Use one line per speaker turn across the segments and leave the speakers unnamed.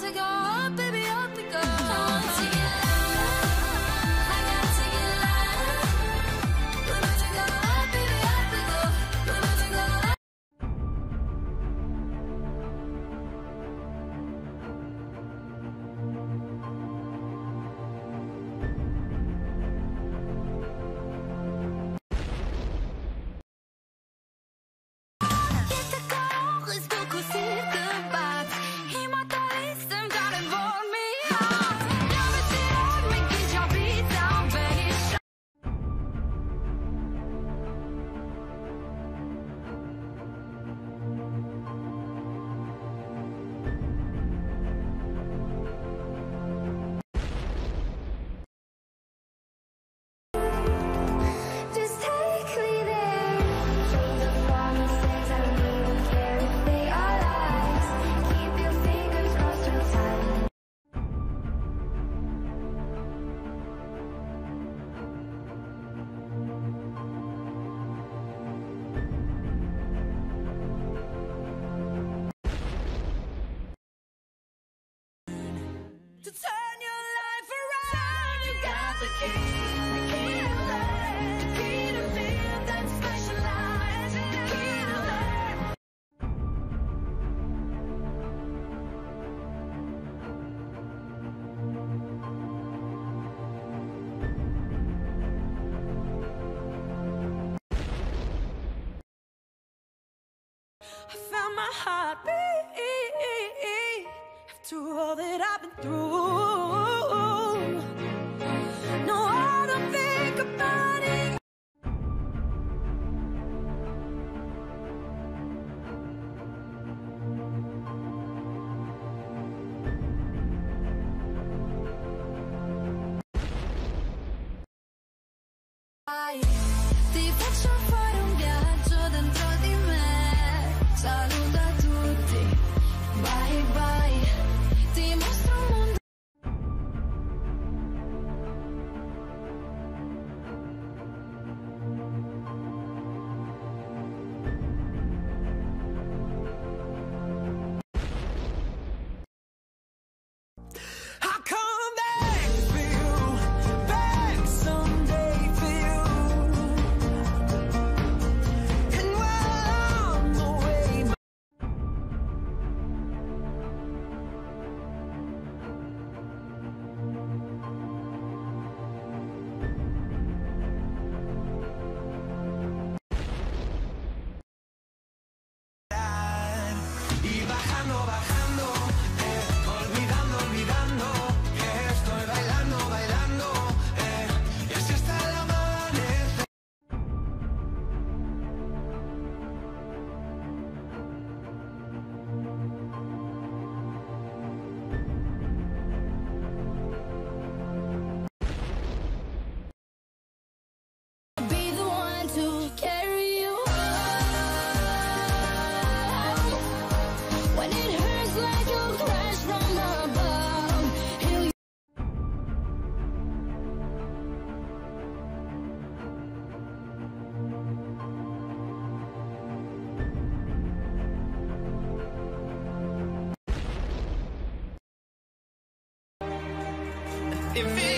to go. to turn your life around. You got the key, the key to the key to that special life, the key to.
I found my heartbeat to all that I've been through. if it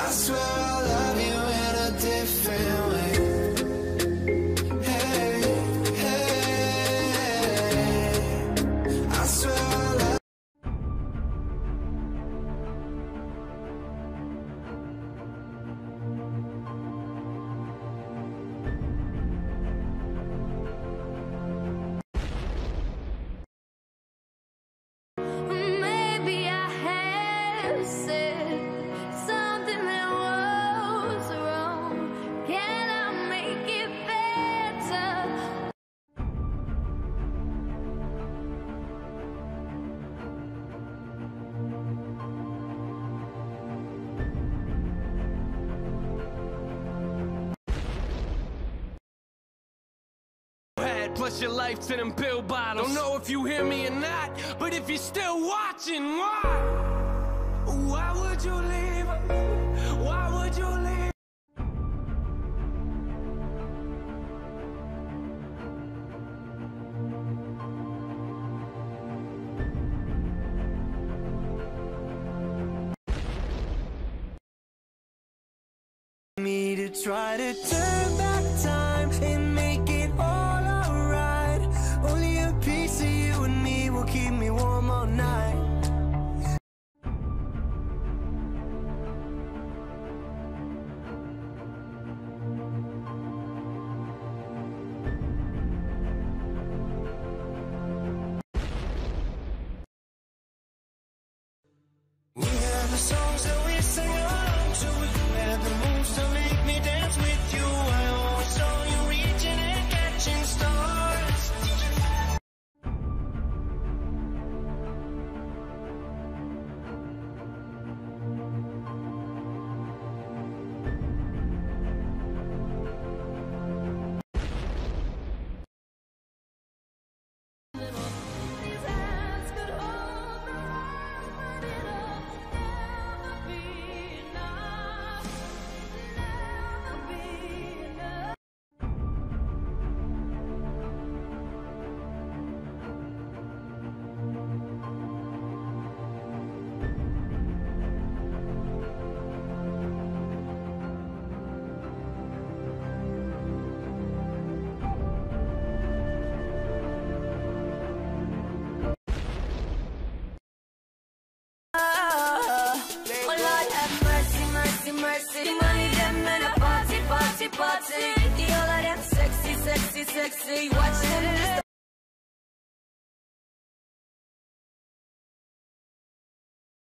I swear I
your life to them pill bottles. Don't know if you hear me or not, but if you're still watching, why? Why would you leave? Why would you leave?
me to try to turn back songs that we sing along to.
party Diyorlar hep sexy sexy sexy Watch them.